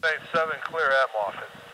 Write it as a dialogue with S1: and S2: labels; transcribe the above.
S1: Bay 7, clear at Moffett.